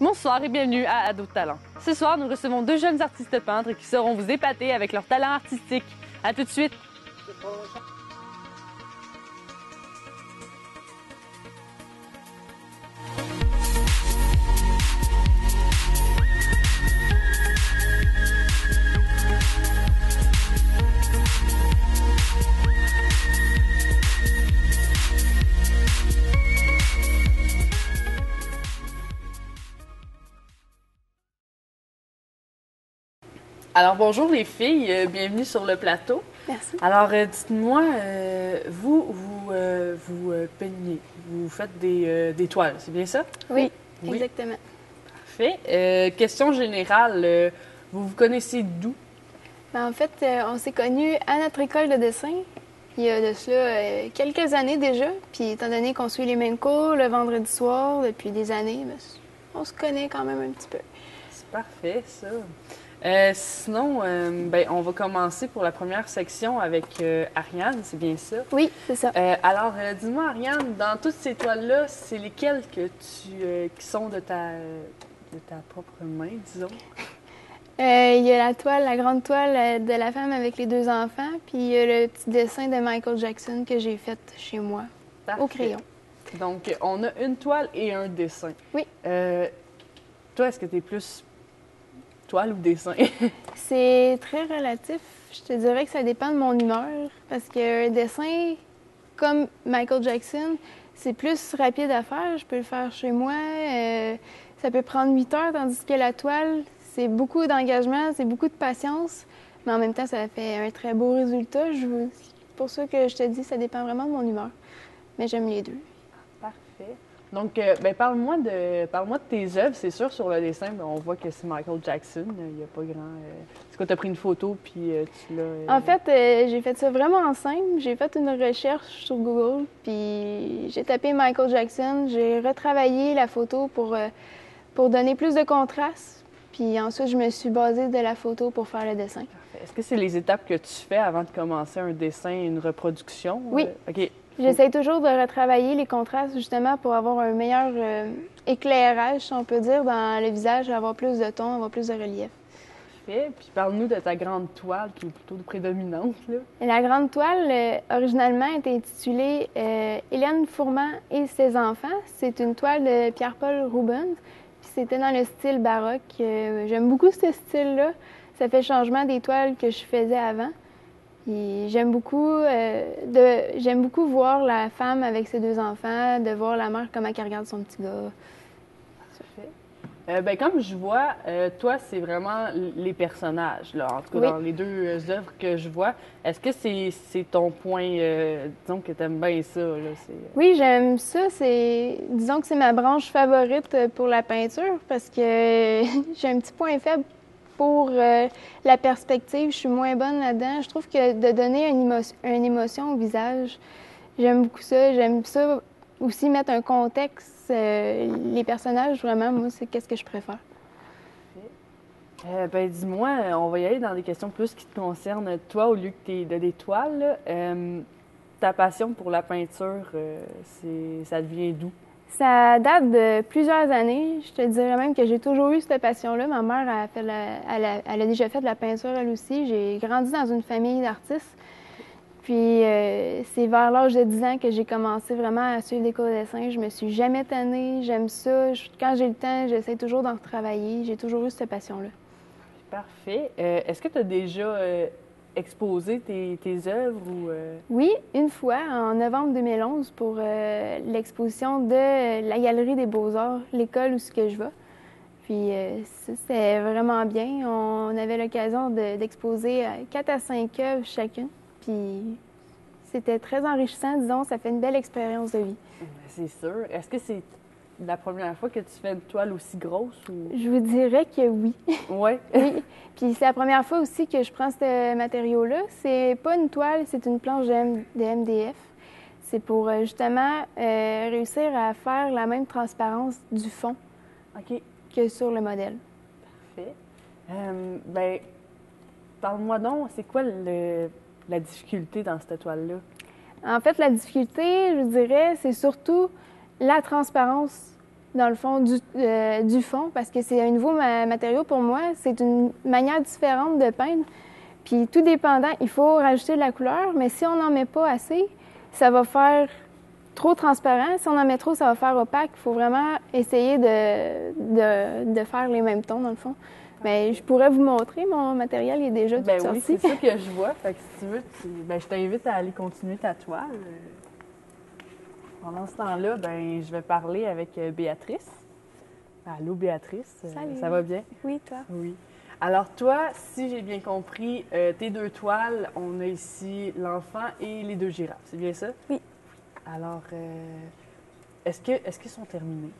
Bonsoir et bienvenue à Ado Talent. Ce soir, nous recevons deux jeunes artistes peintres qui sauront vous épater avec leur talent artistique. À tout de suite. Alors bonjour les filles, euh, bienvenue sur le plateau. Merci. Alors euh, dites-moi, euh, vous, vous, vous peignez, vous faites des, des toiles, c'est bien ça? Oui, Oui. exactement. Parfait. Question générale, vous vous connaissez d'où? Ben, en fait, on s'est connus à notre école de dessin il y a de cela quelques années déjà. Puis étant donné qu'on suit les mêmes cours le vendredi soir depuis des années, ben, on se connaît quand même un petit peu. C'est parfait ça. Euh, sinon, euh, ben, on va commencer pour la première section avec euh, Ariane, c'est bien ça? Oui, c'est ça. Alors, dis-moi, Ariane, dans toutes ces toiles-là, c'est lesquelles que tu, qui sont de ta, de ta propre main, disons? Il y a la toile, la grande toile de la femme avec les deux enfants, puis il y a le petit dessin de Michael Jackson que j'ai fait chez moi au crayon. Donc, on a une toile et un dessin. Oui. Toi, est-ce que tu es plus toile ou dessin? C'est très relatif. Je te dirais que ça dépend de mon humeur parce qu'un dessin comme Michael Jackson, c'est plus rapide à faire. Je peux le faire chez moi. euh, ça peut prendre 8 heures, tandis que la toile, c'est beaucoup d'engagement, c'est beaucoup de patience, mais en même temps, ça fait un très beau résultat. Je pour ça que je te dis, ça dépend vraiment de mon humeur. Mais j'aime les deux. Parfait. Donc, euh, ben, parle-moi de, parle-moi de tes œuvres. C'est sûr, sur le dessin, ben, on voit que c'est Michael Jackson. Il n'y a pas grand. euh, Est-ce que tu as pris une photo puis euh, tu l'as. euh, En fait, euh, j'ai fait ça vraiment en simple. J'ai fait une recherche sur Google, puis j'ai tapé Michael Jackson. J'ai retravaillé la photo pour, euh, pour donner plus de contraste. Puis ensuite, je me suis basée de la photo pour faire le dessin. Est-ce que c'est les étapes que tu fais avant de commencer un dessin, une reproduction? Oui. Euh, OK. J'essaie toujours de retravailler les contrastes justement pour avoir un meilleur euh, éclairage, si on peut dire, dans le visage, avoir plus de ton, avoir plus de relief. Parfait. Puis parle-nous de ta grande toile qui est plutôt prédominante. Là. La grande toile, euh, originalement, était intitulée euh, Hélène Fourment et ses enfants. C'est une toile de Pierre-Paul Rubens. Puis c'était dans le style baroque. Euh, J'aime beaucoup ce style-là. Ça fait changement des toiles que je faisais avant. J'aime beaucoup, euh, de, j'aime beaucoup voir la femme avec ses deux enfants, de voir la mère comment elle regarde son petit gars. Euh, ben, comme je vois, euh, toi, c'est vraiment les personnages, là, en tout cas Oui. dans les deux euh, œuvres que je vois. Est-ce que c'est ton point, disons que tu aimes bien ça? Là, Oui, j'aime ça. C'est, disons que c'est ma branche favorite pour la peinture parce que j'ai un petit point faible pour euh, la perspective. Je suis moins bonne là-dedans. Je trouve que de donner une, émo- une émotion au visage, j'aime beaucoup ça. J'aime ça aussi mettre un contexte. euh, les personnages, vraiment, moi, c'est qu'est-ce que je préfère. Euh, ben, dis-moi, on va y aller dans des questions plus qui te concernent toi au lieu que t'es de. Euh, ta passion pour la peinture, ça devient d'où? Ça date de plusieurs années. Je te dirais même que j'ai toujours eu cette passion-là. Ma mère a, elle, a, déjà fait de la peinture elle aussi. J'ai grandi dans une famille d'artistes. Puis euh, c'est vers l'âge de 10 ans que j'ai commencé vraiment à suivre des cours de dessin. Je me suis jamais tannée. J'aime ça. Quand j'ai le temps, j'essaie toujours d'en retravailler. J'ai toujours eu cette passion-là. Parfait. Euh, Est-ce que tu as déjà euh, exposé tes, tes œuvres ou. euh, Oui, une fois, en novembre 2011, pour euh, l'exposition de la Galerie des Beaux-Arts, l'école où ce que je vais. Puis euh, ça, c'était vraiment bien. On avait l'occasion de- d'exposer euh, quatre à cinq œuvres chacune. Puis c'était très enrichissant, disons. Ça fait une belle expérience de vie. ben, c'est sûr. Est-ce que c'est la première fois que tu fais une toile aussi grosse ou? Je vous dirais que oui. Ouais. Oui. Puis c'est la première fois aussi que je prends ce matériau-là. C'est pas une toile, c'est une planche de, MDF. C'est pour euh, justement euh, réussir à faire la même transparence du fond que sur le modèle. Parfait. Euh, ben, parle-moi donc, c'est quoi le- la difficulté dans cette toile-là? En fait, la difficulté, je dirais, c'est surtout la transparence dans le fond, du, euh, du fond, parce que c'est un nouveau ma- matériau pour moi. C'est une manière différente de peindre. Puis tout dépendant, il faut rajouter de la couleur, mais si on n'en met pas assez, ça va faire trop transparent. Si on en met trop, ça va faire opaque. Il faut vraiment essayer de, de, de faire les mêmes tons, dans le fond. Mais je pourrais vous montrer, mon matériel il est déjà tout Ben oui, sorti. c'est ça que je vois. Fait que si tu veux, tu- ben, je t'invite à aller continuer ta toile. Pendant ce temps-là, ben, je vais parler avec euh, Béatrice. Allô, Béatrice. Euh, Salut. Ça va bien? Oui, toi? Oui. Alors toi, si j'ai bien compris, euh, tes deux toiles, on a ici l'enfant et les deux girafes. C'est bien ça? Oui. Alors, euh, est-ce que est-ce qu'ils sont terminés?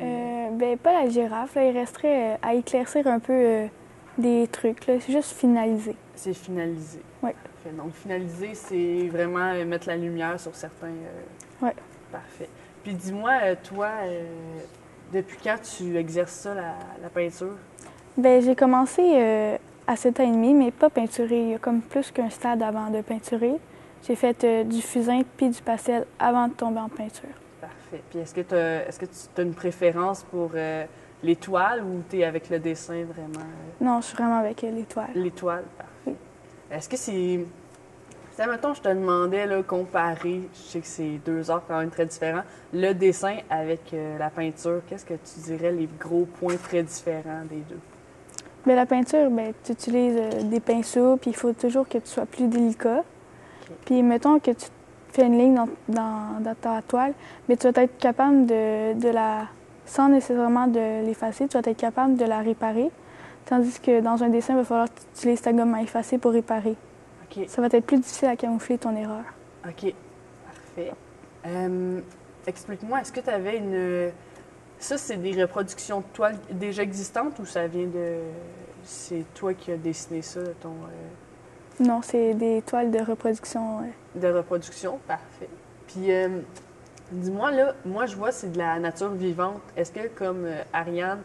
Euh, ben, pas la girafe. Là, il resterait à éclaircir un peu des trucs. C'est juste finalisé. C'est finalisé. Oui. Donc, finalisé, c'est vraiment mettre la lumière sur certains. Oui. Parfait. Puis dis-moi, euh, toi, euh, depuis quand tu exerces ça, la, la peinture? Ben, j'ai commencé euh, à 7 ans et demi, mais pas peinturé. Il y a comme plus qu'un stade avant de peinturer. J'ai fait euh, du fusain puis du pastel avant de tomber en peinture. Parfait. Puis est-ce que, t'as- est-ce que tu as une préférence pour les toiles ou tu es avec le dessin vraiment? Non, je suis vraiment avec euh, l'étoile. L'étoile, parfait. Est-ce que c'est. Si, mettons, je te demandais, là, comparer, je sais que c'est deux arts quand même très différents, le dessin avec euh, la peinture, qu'est-ce que tu dirais les gros points très différents des deux? Ben, la peinture, ben, tu utilises euh, des pinceaux, puis il faut toujours que tu sois plus délicat. Puis mettons que tu fais une ligne dans, dans- dans ta toile, mais tu vas être capable de, de la, sans nécessairement de l'effacer, tu vas être capable de la réparer. Tandis que dans un dessin, il va falloir que tu utilises ta gomme à effacer pour réparer. Ça va être plus difficile à camoufler ton erreur. OK, parfait. Euh, Explique-moi, est-ce que tu avais une. Ça, c'est des reproductions de toiles déjà existantes ou ça vient de. C'est toi qui as dessiné ça, de ton. euh, Non, c'est des toiles de reproduction. euh. de reproduction, parfait. Puis, euh, dis-moi, là, moi, je vois, c'est de la nature vivante. Est-ce que, comme Ariane,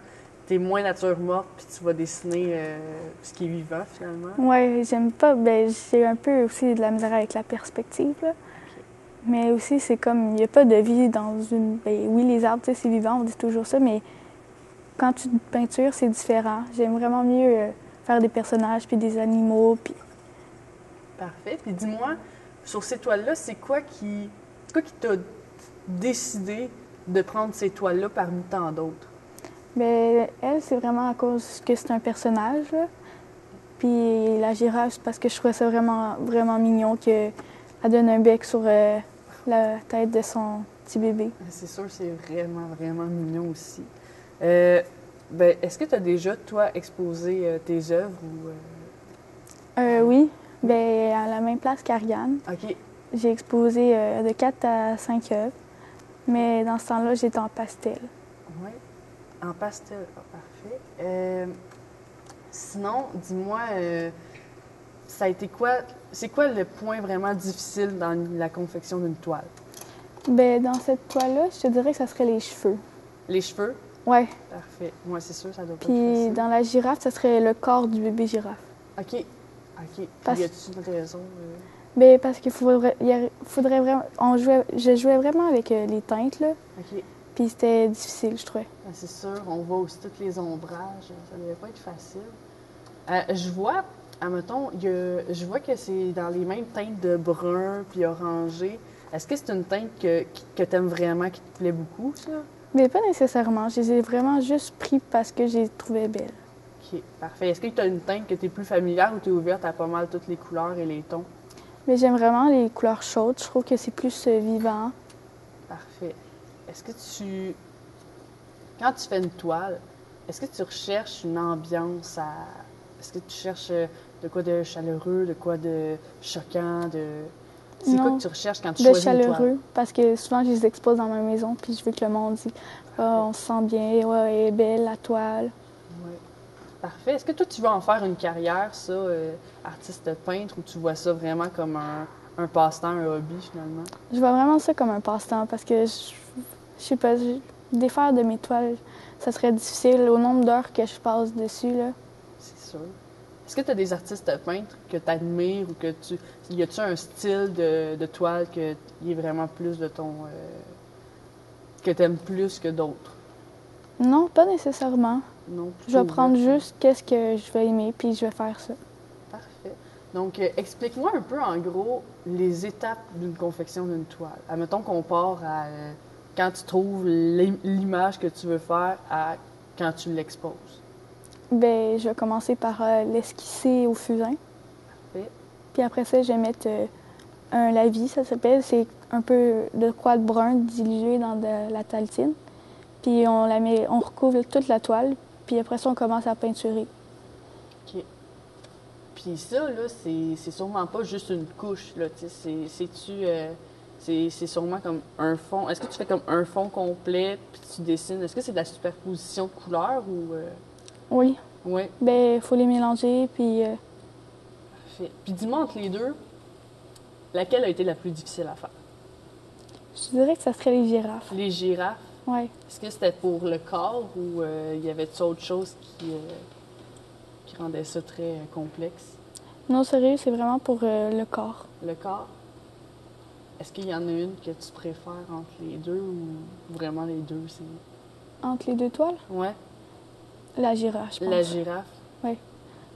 t'es moins nature morte, puis tu vas dessiner euh, ce qui est vivant, finalement? Ouais, j'aime pas. Ben, j'ai un peu aussi de la misère avec la perspective. là. Mais aussi, c'est comme, il n'y a pas de vie dans une. Ben, oui, les arbres, c'est vivant, on dit toujours ça, mais quand tu peintures, c'est différent. J'aime vraiment mieux euh, faire des personnages, puis des animaux, puis. Parfait. Puis, dis-moi, sur ces toiles-là, c'est quoi qui. C'est quoi qui t'a décidé de prendre ces toiles-là parmi tant d'autres? Ben, elle, c'est vraiment à cause que c'est un personnage, là. Puis la girafe, c'est parce que je trouvais ça vraiment, vraiment mignon qu'elle donne un bec sur euh, la tête de son petit bébé. C'est sûr, c'est vraiment, vraiment mignon aussi. Euh, ben, est-ce que tu as déjà, toi, exposé euh, tes œuvres ou. oui, ben, à la même place qu'Ariane. OK. J'ai exposé de 4 à 5 œuvres, mais dans ce temps-là, j'étais en pastel. Oui, en pastel. Ah, parfait. Euh, sinon, dis-moi, euh, ça a été quoi? C'est quoi le point vraiment difficile dans la confection d'une toile? Ben, dans cette toile-là, je te dirais que ça serait les cheveux. Les cheveux? Ouais. Parfait. Moi, c'est sûr, ça doit pas être Puis dans la girafe, ça serait le corps du bébé girafe. OK. OK. Parce- Y a-t-il une raison? euh? Ben, parce qu'il faudrait, faudrait vraiment. On jouait, je jouais vraiment avec euh, les teintes, là. OK. Puis c'était difficile, je trouvais. Ben, c'est sûr, on voit aussi tous les ombrages. Ça ne devait pas être facile. Euh, je vois, admettons, y a- je vois que c'est dans les mêmes teintes de brun puis orangé. Est-ce que c'est une teinte que, que tu aimes vraiment, qui te plaît beaucoup, ça? Mais pas nécessairement. Je les ai vraiment juste pris parce que je les trouvais belles. OK, parfait. Est-ce que tu as une teinte que tu es plus familière ou tu es ouverte à pas mal toutes les couleurs et les tons? Mais j'aime vraiment les couleurs chaudes. Je trouve que c'est plus euh, vivant. Parfait. Est-ce que tu. Quand tu fais une toile, est-ce que tu recherches une ambiance à. Est-ce que tu cherches euh, de quoi de chaleureux, de quoi de choquant, de. C'est quoi que tu recherches quand tu De choisis une toile? chaleureux. Parce que souvent, je les expose dans ma maison. Puis je veux que le monde dise Ah, on se sent bien, ouais, elle est belle, la toile. Oui. Parfait. Est-ce que toi, tu veux en faire une carrière, ça, euh, artiste peintre, ou tu vois ça vraiment comme un, un passe-temps, un hobby, finalement? Je vois vraiment ça comme un passe-temps parce que je, je sais pas, défaire de mes toiles, ça serait difficile au nombre d'heures que je passe dessus. Là. C'est sûr. Est-ce que tu as des artistes peintres que tu admires ou que tu. Y a-tu un style de, de toile que y est vraiment plus de ton. euh, que tu aimes plus que d'autres? Non, pas nécessairement. Non, Je vais prendre juste qu'est-ce que je vais aimer, puis je vais faire ça. Parfait. Donc, euh, explique-moi un peu, en gros, les étapes d'une confection d'une toile. Admettons qu'on part à euh, quand tu trouves l'im- l'image que tu veux faire à quand tu l'exposes? Ben, je vais commencer par euh, l'esquisser au fusain. Parfait. Puis après ça, je vais mettre euh, un lavis, ça s'appelle. C'est un peu de croix de brun dilué dans de la taltine. Puis on la met, on recouvre toute la toile. Puis après ça, on commence à peinturer. OK. Puis ça, là, c'est sûrement pas juste une couche, là. tu sais, c'est- C'est-tu... euh, c'est sûrement comme un fond. Est-ce que tu fais comme un fond complet, puis tu dessines? Est-ce que c'est de la superposition de couleurs ou... euh, Oui. Oui, Ben, il faut les mélanger. Puis euh, parfait. Puis dis-moi entre les deux, laquelle a été la plus difficile à faire? je dirais que ça serait les girafes. Les girafes, Ouais. est-ce que c'était pour le corps ou euh, il y avait autre chose qui, euh, qui rendait ça très euh, complexe? Non, sérieux, c'est vraiment pour euh, le corps. Le corps? Est-ce qu'il y en a une que tu préfères entre les deux ou vraiment les deux? Entre les deux toiles, Ouais, la girafe, je pense. la girafe.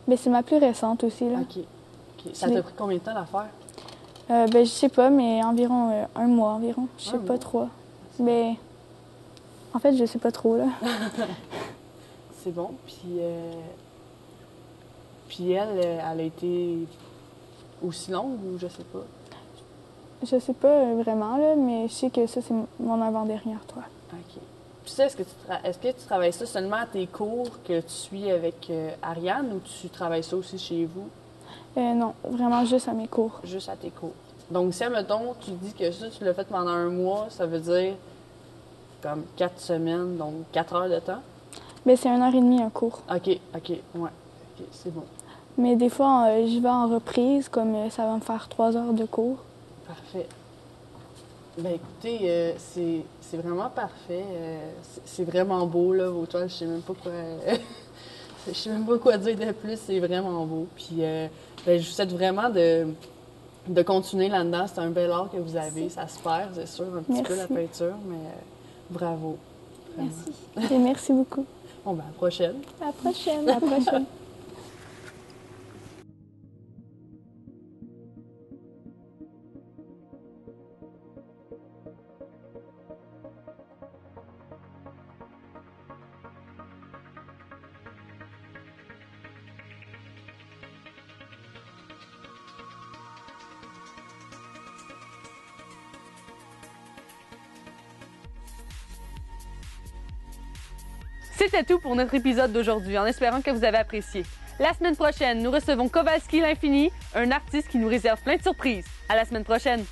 Mais c'est ma plus récente aussi, là. OK. Ça t'a pris combien de temps à faire? Euh, ben, je sais pas, mais environ euh, un mois environ. Je sais pas trop. Mais en fait, je sais pas trop, là. C'est bon. Puis, euh, puis elle, euh, elle a été aussi longue ou je sais pas? Je sais pas euh, vraiment, là, mais je sais que ça, c'est mon avant-dernière toile. OK. Puis ça, est-ce que, tu tra- est-ce que tu travailles ça seulement à tes cours que tu suis avec euh, Ariane ou tu travailles ça aussi chez vous, Euh, non, vraiment juste à mes cours. juste à tes cours? Donc, si, admettons, tu dis que ça, tu l'as fait pendant un mois, ça veut dire comme quatre semaines, donc quatre heures de temps? Ben, c'est une heure et demie un cours. OK, OK, ouais. OK, c'est bon. Mais des fois, euh, je vais en reprise, comme ça va me faire trois heures de cours. Parfait. Ben écoutez, euh, c'est vraiment parfait. euh, c'est- vraiment beau, là, vos toiles. Je sais même pas quoi. je sais même pas quoi dire de plus. C'est vraiment beau. Puis euh, ben, je vous souhaite vraiment de, de continuer là-dedans. C'est un bel art que vous avez. Ça se perd, c'est sûr, un petit peu la peinture, mais bravo. Vraiment. Merci. Et merci beaucoup. Bon, ben à la prochaine. À la prochaine. À la prochaine. C'était tout pour notre épisode d'aujourd'hui, en espérant que vous avez apprécié. La semaine prochaine, nous recevons Kowalski l'Infini, un artiste qui nous réserve plein de surprises. À la semaine prochaine!